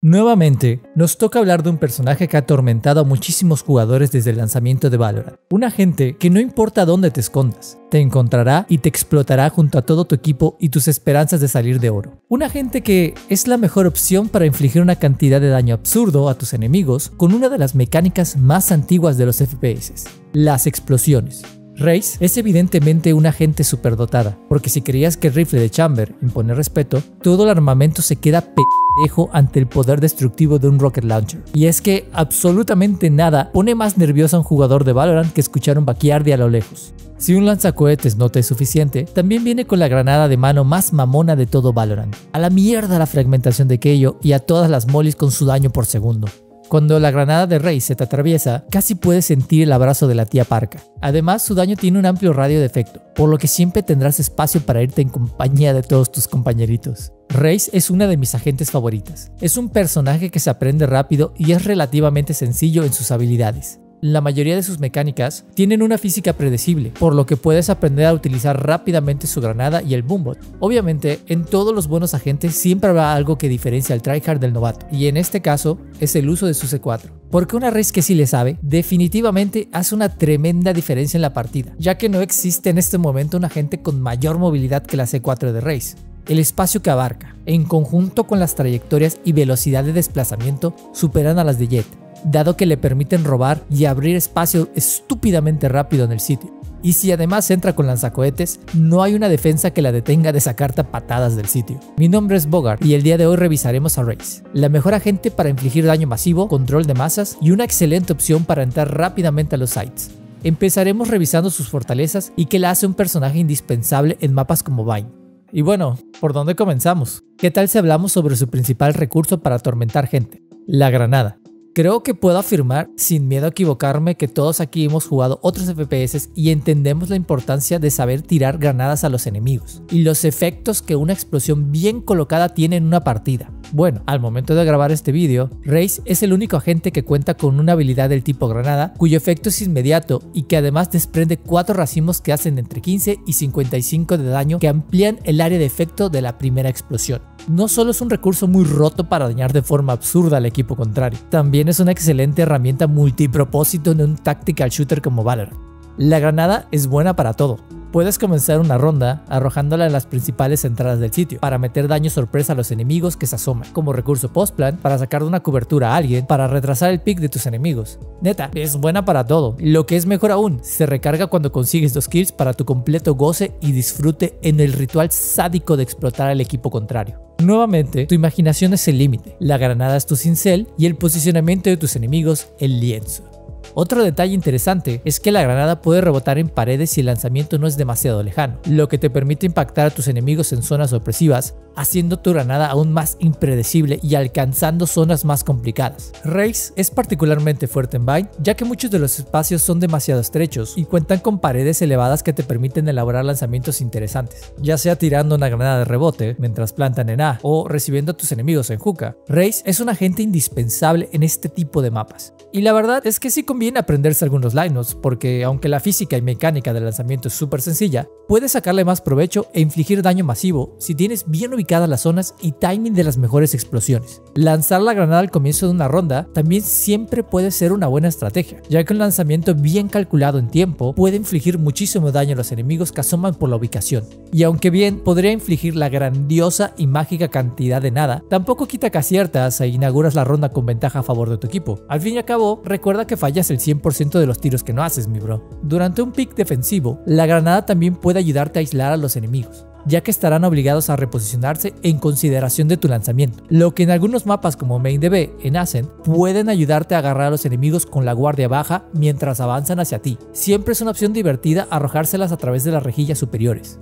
Nuevamente, nos toca hablar de un personaje que ha atormentado a muchísimos jugadores desde el lanzamiento de Valorant. Un agente que no importa dónde te escondas, te encontrará y te explotará junto a todo tu equipo y tus esperanzas de salir de oro. Un agente que es la mejor opción para infligir una cantidad de daño absurdo a tus enemigos con una de las mecánicas más antiguas de los FPS, las explosiones. Race es evidentemente una agente superdotada, porque si creías que el rifle de Chamber impone respeto, todo el armamento se queda ante el poder destructivo de un rocket launcher. Y es que absolutamente nada pone más nervioso a un jugador de Valorant que escuchar un Backyardy a lo lejos. Si un lanzacohetes no te es suficiente, también viene con la granada de mano más mamona de todo Valorant. A la mierda la fragmentación de Keio y a todas las molis con su daño por segundo. Cuando la granada de Rey se te atraviesa, casi puedes sentir el abrazo de la tía Parca. Además, su daño tiene un amplio radio de efecto, por lo que siempre tendrás espacio para irte en compañía de todos tus compañeritos. Reis es una de mis agentes favoritas. Es un personaje que se aprende rápido y es relativamente sencillo en sus habilidades. La mayoría de sus mecánicas tienen una física predecible, por lo que puedes aprender a utilizar rápidamente su granada y el boombot. Obviamente, en todos los buenos agentes siempre habrá algo que diferencia al tryhard del novato, y en este caso es el uso de su C4. Porque una race que sí le sabe, definitivamente hace una tremenda diferencia en la partida, ya que no existe en este momento un agente con mayor movilidad que la C4 de Race. El espacio que abarca, en conjunto con las trayectorias y velocidad de desplazamiento, superan a las de Jet, dado que le permiten robar y abrir espacio estúpidamente rápido en el sitio. Y si además entra con lanzacohetes, no hay una defensa que la detenga de sacarte patadas del sitio. Mi nombre es Bogart y el día de hoy revisaremos a Race, la mejor agente para infligir daño masivo, control de masas y una excelente opción para entrar rápidamente a los sites. Empezaremos revisando sus fortalezas y que la hace un personaje indispensable en mapas como Vine. Y bueno, ¿por dónde comenzamos? ¿Qué tal si hablamos sobre su principal recurso para atormentar gente? La granada. Creo que puedo afirmar, sin miedo a equivocarme, que todos aquí hemos jugado otros FPS y entendemos la importancia de saber tirar granadas a los enemigos y los efectos que una explosión bien colocada tiene en una partida. Bueno, al momento de grabar este vídeo, Race es el único agente que cuenta con una habilidad del tipo granada, cuyo efecto es inmediato y que además desprende cuatro racimos que hacen entre 15 y 55 de daño que amplían el área de efecto de la primera explosión no solo es un recurso muy roto para dañar de forma absurda al equipo contrario, también es una excelente herramienta multipropósito en un tactical shooter como Valorant. La granada es buena para todo. Puedes comenzar una ronda arrojándola en las principales entradas del sitio para meter daño sorpresa a los enemigos que se asoman, como recurso post-plan para sacar de una cobertura a alguien para retrasar el pick de tus enemigos. Neta, es buena para todo. Lo que es mejor aún, se recarga cuando consigues dos kills para tu completo goce y disfrute en el ritual sádico de explotar al equipo contrario. Nuevamente, tu imaginación es el límite, la granada es tu cincel y el posicionamiento de tus enemigos el lienzo. Otro detalle interesante es que la granada puede rebotar en paredes si el lanzamiento no es demasiado lejano, lo que te permite impactar a tus enemigos en zonas opresivas haciendo tu granada aún más impredecible y alcanzando zonas más complicadas. Race es particularmente fuerte en Vine, ya que muchos de los espacios son demasiado estrechos y cuentan con paredes elevadas que te permiten elaborar lanzamientos interesantes, ya sea tirando una granada de rebote mientras plantan en A o recibiendo a tus enemigos en Juca. Race es un agente indispensable en este tipo de mapas. Y la verdad es que sí conviene aprenderse algunos lineups, porque aunque la física y mecánica del lanzamiento es súper sencilla, puedes sacarle más provecho e infligir daño masivo si tienes bien ubicado las zonas y timing de las mejores explosiones. Lanzar la granada al comienzo de una ronda también siempre puede ser una buena estrategia, ya que un lanzamiento bien calculado en tiempo puede infligir muchísimo daño a los enemigos que asoman por la ubicación. Y aunque bien podría infligir la grandiosa y mágica cantidad de nada, tampoco quita que aciertas e inauguras la ronda con ventaja a favor de tu equipo. Al fin y al cabo, recuerda que el 100% de los tiros que no haces, mi bro. Durante un pick defensivo, la granada también puede ayudarte a aislar a los enemigos ya que estarán obligados a reposicionarse en consideración de tu lanzamiento, lo que en algunos mapas como MainDB en Ascent pueden ayudarte a agarrar a los enemigos con la guardia baja mientras avanzan hacia ti. Siempre es una opción divertida arrojárselas a través de las rejillas superiores.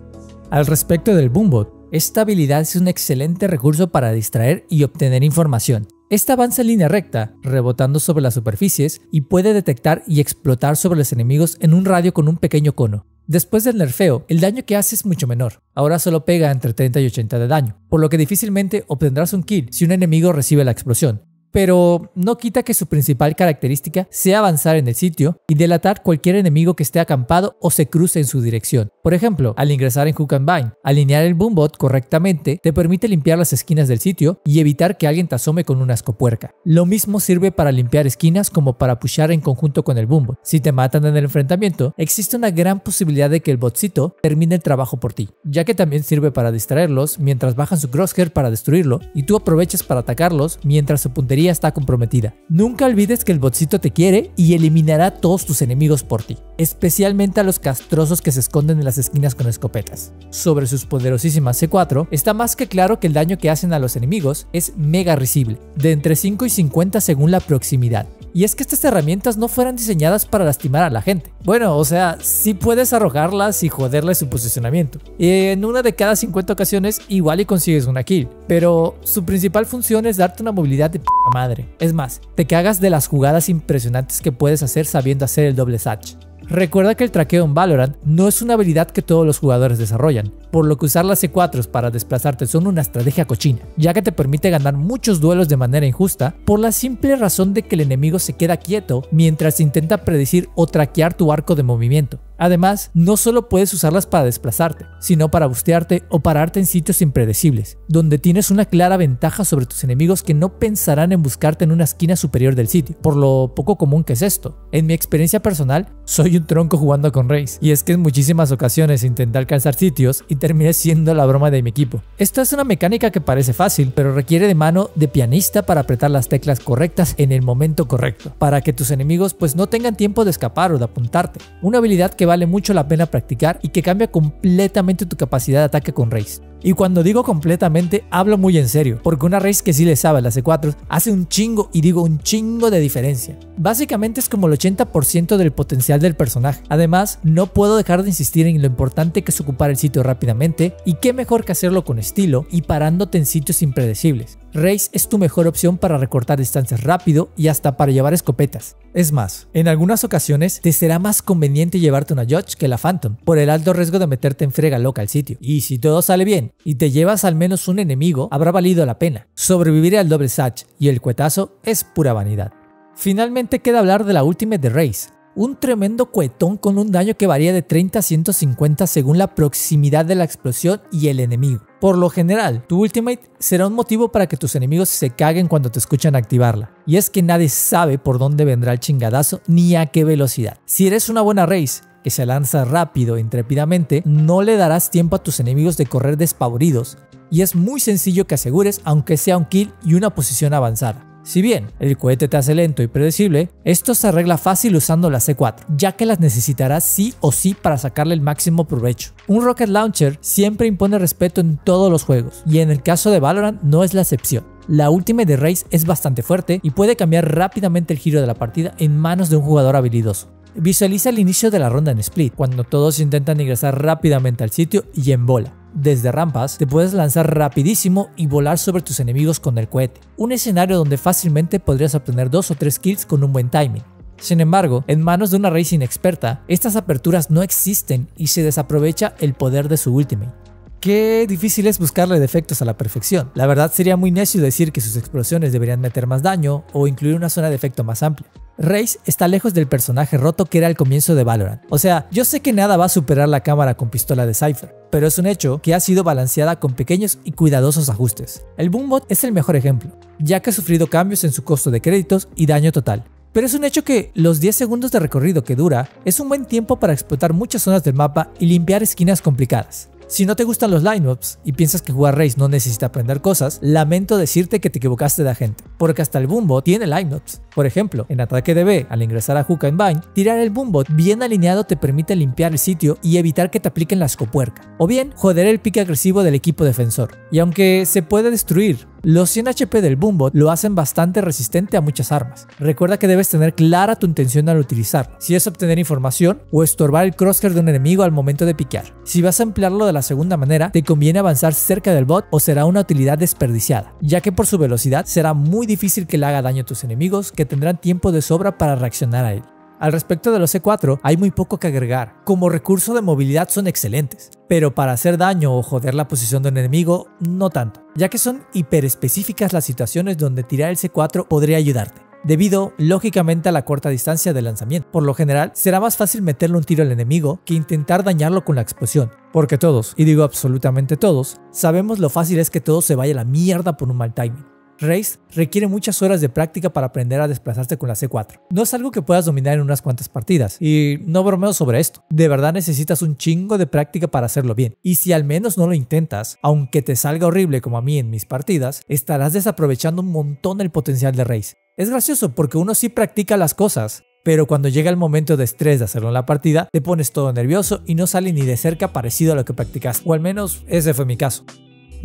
Al respecto del Boombot, esta habilidad es un excelente recurso para distraer y obtener información. Esta avanza en línea recta, rebotando sobre las superficies y puede detectar y explotar sobre los enemigos en un radio con un pequeño cono. Después del nerfeo, el daño que hace es mucho menor. Ahora solo pega entre 30 y 80 de daño, por lo que difícilmente obtendrás un kill si un enemigo recibe la explosión. Pero no quita que su principal característica sea avanzar en el sitio y delatar cualquier enemigo que esté acampado o se cruce en su dirección. Por ejemplo, al ingresar en Hook and Bind, alinear el Boombot correctamente te permite limpiar las esquinas del sitio y evitar que alguien te asome con una escopuerca. Lo mismo sirve para limpiar esquinas como para pushar en conjunto con el Boombot. Si te matan en el enfrentamiento, existe una gran posibilidad de que el botcito termine el trabajo por ti, ya que también sirve para distraerlos mientras bajan su crosshair para destruirlo y tú aprovechas para atacarlos mientras su puntería está comprometida. Nunca olvides que el botcito te quiere y eliminará todos tus enemigos por ti, especialmente a los castrosos que se esconden en las esquinas con escopetas. Sobre sus poderosísimas C4, está más que claro que el daño que hacen a los enemigos es mega risible, de entre 5 y 50 según la proximidad. Y es que estas herramientas no fueran diseñadas para lastimar a la gente. Bueno, o sea, sí puedes arrojarlas y joderle su posicionamiento. Y en una de cada 50 ocasiones igual y consigues una kill. Pero su principal función es darte una movilidad de p madre. Es más, te cagas de las jugadas impresionantes que puedes hacer sabiendo hacer el doble satch. Recuerda que el traqueo en Valorant no es una habilidad que todos los jugadores desarrollan, por lo que usar las C4 para desplazarte son una estrategia cochina, ya que te permite ganar muchos duelos de manera injusta por la simple razón de que el enemigo se queda quieto mientras intenta predecir o traquear tu arco de movimiento. Además, no solo puedes usarlas para desplazarte, sino para bustearte o pararte en sitios impredecibles, donde tienes una clara ventaja sobre tus enemigos que no pensarán en buscarte en una esquina superior del sitio, por lo poco común que es esto. En mi experiencia personal, soy un tronco jugando con Raze, y es que en muchísimas ocasiones intenté alcanzar sitios y terminé siendo la broma de mi equipo. Esta es una mecánica que parece fácil, pero requiere de mano de pianista para apretar las teclas correctas en el momento correcto, para que tus enemigos pues no tengan tiempo de escapar o de apuntarte. Una habilidad que vale mucho la pena practicar y que cambia completamente tu capacidad de ataque con Raze. Y cuando digo completamente, hablo muy en serio, porque una race que sí le sabe a la C4 hace un chingo, y digo un chingo de diferencia. Básicamente es como el 80% del potencial del personaje. Además, no puedo dejar de insistir en lo importante que es ocupar el sitio rápidamente, y qué mejor que hacerlo con estilo y parándote en sitios impredecibles. Race es tu mejor opción para recortar distancias rápido y hasta para llevar escopetas. Es más, en algunas ocasiones te será más conveniente llevarte una Judge que la Phantom, por el alto riesgo de meterte en frega loca al sitio. Y si todo sale bien y te llevas al menos un enemigo, habrá valido la pena. Sobrevivir al doble satch y el cuetazo es pura vanidad. Finalmente queda hablar de la Ultimate de Race, un tremendo cuetón con un daño que varía de 30 a 150 según la proximidad de la explosión y el enemigo. Por lo general, tu ultimate será un motivo para que tus enemigos se caguen cuando te escuchan activarla. Y es que nadie sabe por dónde vendrá el chingadazo ni a qué velocidad. Si eres una buena race que se lanza rápido e intrépidamente, no le darás tiempo a tus enemigos de correr despavoridos. Y es muy sencillo que asegures aunque sea un kill y una posición avanzada. Si bien el cohete te hace lento y predecible, esto se arregla fácil usando la C4, ya que las necesitarás sí o sí para sacarle el máximo provecho. Un rocket launcher siempre impone respeto en todos los juegos, y en el caso de Valorant no es la excepción. La última de Race es bastante fuerte y puede cambiar rápidamente el giro de la partida en manos de un jugador habilidoso. Visualiza el inicio de la ronda en split, cuando todos intentan ingresar rápidamente al sitio y en bola desde rampas, te puedes lanzar rapidísimo y volar sobre tus enemigos con el cohete. Un escenario donde fácilmente podrías obtener dos o tres kills con un buen timing. Sin embargo, en manos de una race inexperta, estas aperturas no existen y se desaprovecha el poder de su ultimate. Qué difícil es buscarle defectos a la perfección. La verdad sería muy necio decir que sus explosiones deberían meter más daño o incluir una zona de efecto más amplia. Raze está lejos del personaje roto que era al comienzo de Valorant. O sea, yo sé que nada va a superar la cámara con pistola de Cypher, pero es un hecho que ha sido balanceada con pequeños y cuidadosos ajustes. El Boombot es el mejor ejemplo, ya que ha sufrido cambios en su costo de créditos y daño total. Pero es un hecho que los 10 segundos de recorrido que dura es un buen tiempo para explotar muchas zonas del mapa y limpiar esquinas complicadas. Si no te gustan los lineups y piensas que jugar Race no necesita aprender cosas, lamento decirte que te equivocaste de agente, porque hasta el Boombot tiene lineups. Por ejemplo, en ataque de B, al ingresar a Hook and Bind, tirar el Boombot bien alineado te permite limpiar el sitio y evitar que te apliquen la escopuerca, o bien joder el pique agresivo del equipo defensor. Y aunque se puede destruir los 100 HP del Boombot lo hacen bastante resistente a muchas armas. Recuerda que debes tener clara tu intención al utilizarlo, si es obtener información o estorbar el crosshair de un enemigo al momento de piquear. Si vas a emplearlo de la segunda manera, te conviene avanzar cerca del bot o será una utilidad desperdiciada, ya que por su velocidad será muy difícil que le haga daño a tus enemigos que tendrán tiempo de sobra para reaccionar a él. Al respecto de los C4, hay muy poco que agregar. Como recurso de movilidad son excelentes, pero para hacer daño o joder la posición de un enemigo, no tanto, ya que son hiperespecíficas las situaciones donde tirar el C4 podría ayudarte debido lógicamente a la corta distancia de lanzamiento. Por lo general, será más fácil meterle un tiro al enemigo que intentar dañarlo con la explosión, porque todos, y digo absolutamente todos, sabemos lo fácil es que todo se vaya a la mierda por un mal timing. Race requiere muchas horas de práctica para aprender a desplazarse con la C4. No es algo que puedas dominar en unas cuantas partidas, y no bromeo sobre esto. De verdad necesitas un chingo de práctica para hacerlo bien. Y si al menos no lo intentas, aunque te salga horrible como a mí en mis partidas, estarás desaprovechando un montón el potencial de Race. Es gracioso porque uno sí practica las cosas, pero cuando llega el momento de estrés de hacerlo en la partida, te pones todo nervioso y no sale ni de cerca parecido a lo que practicaste. O al menos ese fue mi caso.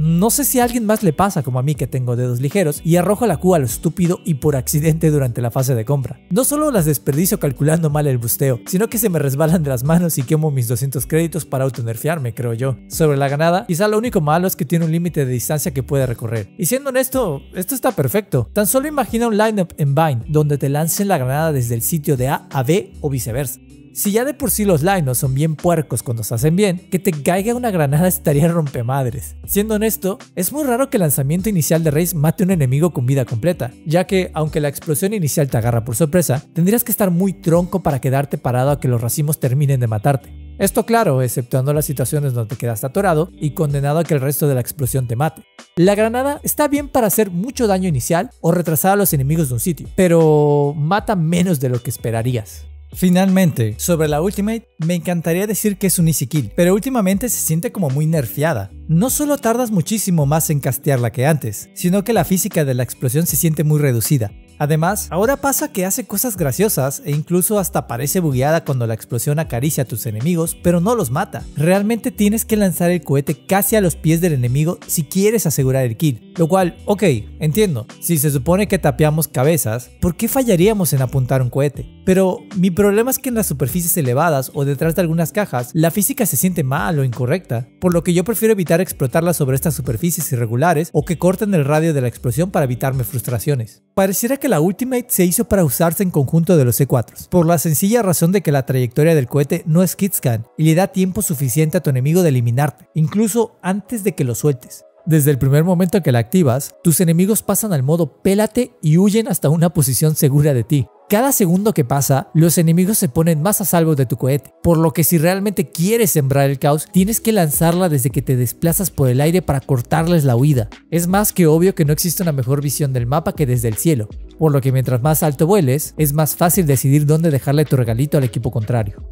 No sé si a alguien más le pasa como a mí que tengo dedos ligeros y arrojo la Q a lo estúpido y por accidente durante la fase de compra. No solo las desperdicio calculando mal el busteo, sino que se me resbalan de las manos y quemo mis 200 créditos para autonerfiarme, creo yo. Sobre la ganada, quizá lo único malo es que tiene un límite de distancia que puede recorrer. Y siendo honesto, esto está perfecto. Tan solo imagina un lineup en Vine donde te lancen la granada desde el sitio de A a B o viceversa. Si ya de por sí los linos son bien puercos cuando se hacen bien, que te caiga una granada estaría rompemadres. Siendo honesto, es muy raro que el lanzamiento inicial de Race mate a un enemigo con vida completa, ya que, aunque la explosión inicial te agarra por sorpresa, tendrías que estar muy tronco para quedarte parado a que los racimos terminen de matarte. Esto claro, exceptuando las situaciones donde te quedas atorado y condenado a que el resto de la explosión te mate. La granada está bien para hacer mucho daño inicial o retrasar a los enemigos de un sitio, pero mata menos de lo que esperarías. Finalmente, sobre la Ultimate, me encantaría decir que es un easy kill, pero últimamente se siente como muy nerfeada. No solo tardas muchísimo más en castearla que antes, sino que la física de la explosión se siente muy reducida. Además, ahora pasa que hace cosas graciosas e incluso hasta parece bugueada cuando la explosión acaricia a tus enemigos, pero no los mata. Realmente tienes que lanzar el cohete casi a los pies del enemigo si quieres asegurar el kill. Lo cual, ok, entiendo, si se supone que tapeamos cabezas, ¿por qué fallaríamos en apuntar un cohete? Pero mi problema es que en las superficies elevadas o detrás de algunas cajas, la física se siente mal o incorrecta, por lo que yo prefiero evitar explotarla sobre estas superficies irregulares o que corten el radio de la explosión para evitarme frustraciones. Pareciera que la Ultimate se hizo para usarse en conjunto de los C4, por la sencilla razón de que la trayectoria del cohete no es scan y le da tiempo suficiente a tu enemigo de eliminarte, incluso antes de que lo sueltes. Desde el primer momento que la activas, tus enemigos pasan al modo pélate y huyen hasta una posición segura de ti, cada segundo que pasa, los enemigos se ponen más a salvo de tu cohete, por lo que si realmente quieres sembrar el caos, tienes que lanzarla desde que te desplazas por el aire para cortarles la huida. Es más que obvio que no existe una mejor visión del mapa que desde el cielo, por lo que mientras más alto vueles, es más fácil decidir dónde dejarle tu regalito al equipo contrario.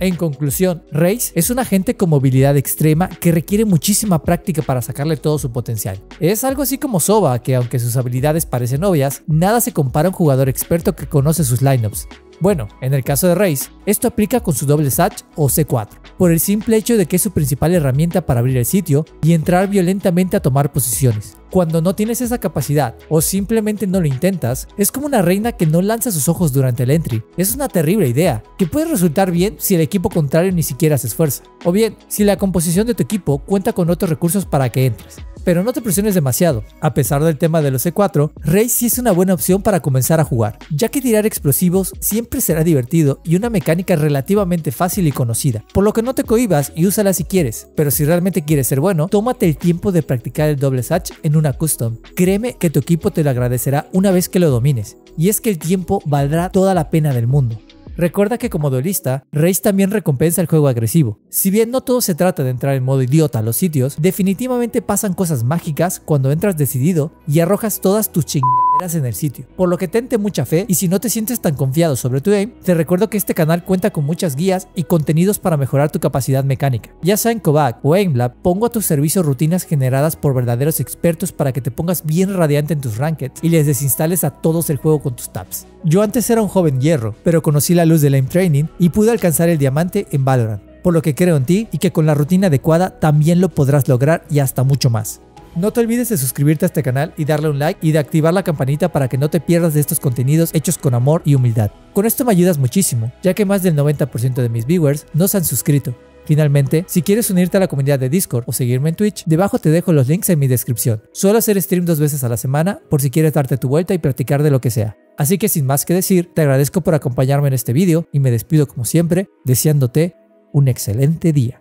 En conclusión, Race es un agente con movilidad extrema que requiere muchísima práctica para sacarle todo su potencial. Es algo así como Soba, que aunque sus habilidades parecen obvias, nada se compara a un jugador experto que conoce sus lineups. Bueno, en el caso de Race, esto aplica con su doble Satch o C4, por el simple hecho de que es su principal herramienta para abrir el sitio y entrar violentamente a tomar posiciones. Cuando no tienes esa capacidad o simplemente no lo intentas, es como una reina que no lanza sus ojos durante el entry. Es una terrible idea, que puede resultar bien si el equipo contrario ni siquiera se esfuerza. O bien, si la composición de tu equipo cuenta con otros recursos para que entres pero no te presiones demasiado. A pesar del tema de los C4, Rey sí es una buena opción para comenzar a jugar, ya que tirar explosivos siempre será divertido y una mecánica relativamente fácil y conocida, por lo que no te cohibas y úsala si quieres, pero si realmente quieres ser bueno, tómate el tiempo de practicar el doble satch en una custom. Créeme que tu equipo te lo agradecerá una vez que lo domines, y es que el tiempo valdrá toda la pena del mundo. Recuerda que como duelista, Race también recompensa el juego agresivo. Si bien no todo se trata de entrar en modo idiota a los sitios, definitivamente pasan cosas mágicas cuando entras decidido y arrojas todas tus chingaderas en el sitio. Por lo que tente mucha fe y si no te sientes tan confiado sobre tu aim, te recuerdo que este canal cuenta con muchas guías y contenidos para mejorar tu capacidad mecánica. Ya sea en Kovac o Aimlab, pongo a tu servicio rutinas generadas por verdaderos expertos para que te pongas bien radiante en tus rankeds y les desinstales a todos el juego con tus tabs. Yo antes era un joven hierro, pero conocí la luz del aim training y pude alcanzar el diamante en Valorant, por lo que creo en ti y que con la rutina adecuada también lo podrás lograr y hasta mucho más. No te olvides de suscribirte a este canal y darle un like y de activar la campanita para que no te pierdas de estos contenidos hechos con amor y humildad. Con esto me ayudas muchísimo, ya que más del 90% de mis viewers no se han suscrito Finalmente, si quieres unirte a la comunidad de Discord o seguirme en Twitch, debajo te dejo los links en mi descripción. Suelo hacer stream dos veces a la semana por si quieres darte tu vuelta y practicar de lo que sea. Así que sin más que decir, te agradezco por acompañarme en este vídeo y me despido como siempre, deseándote un excelente día.